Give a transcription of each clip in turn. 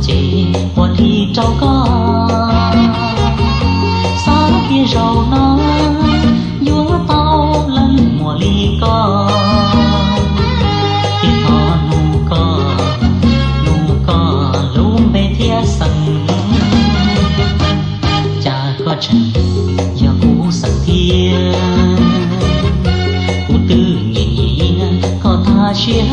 chị chế qua thì cháu có xa kia rầu nó vua tao lần mùa ly có thì thọ nụ có nụ có luôn bê thia sân. Cha có chẳng giờ cũ sân thiên cũ tư nhị, có tha chia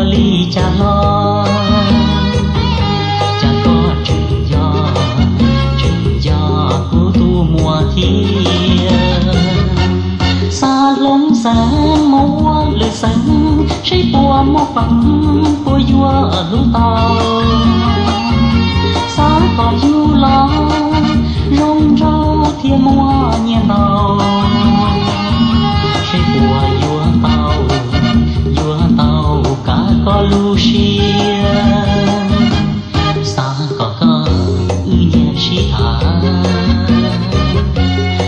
bao ly cha lo cha có chữ do chữ do của tu mùa thiên xa lông xa mua lời sân say bùa mô phẳng bùa vua ở lưu tàu xa có du lo rong rau thiên mua nhiên tàu.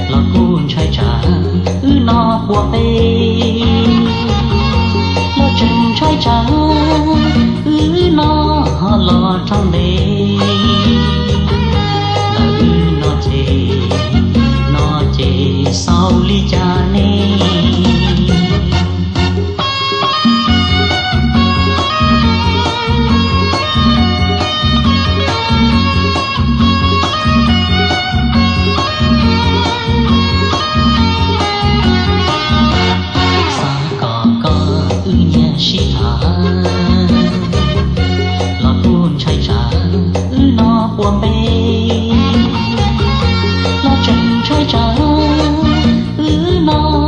หลอกลวงชายจาอือนอกหัวเปแลอวจึงชายจาอือนอหลอดทองเด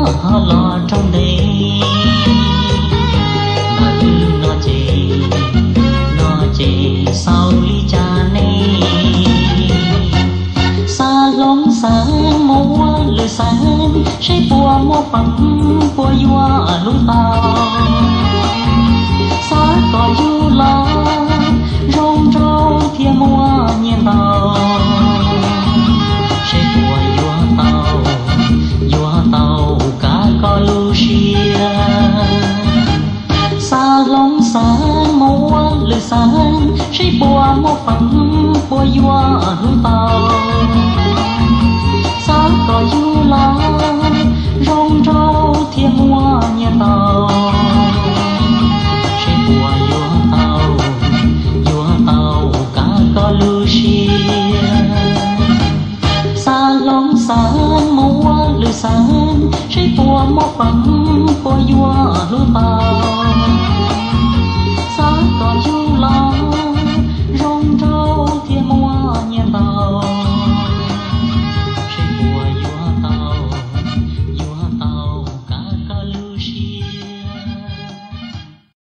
nó lo trong đê là nó chê nó chê sau ly cha nê xa lông xa mua lời sáng, say bùa mua phẳng bùa vua núi tàu 水波莫风波月如刀，三个有郎荣州天莫念道，水波月刀月刀嘎个路西，三龙三莫路三水波莫风波月如刀。